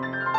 Música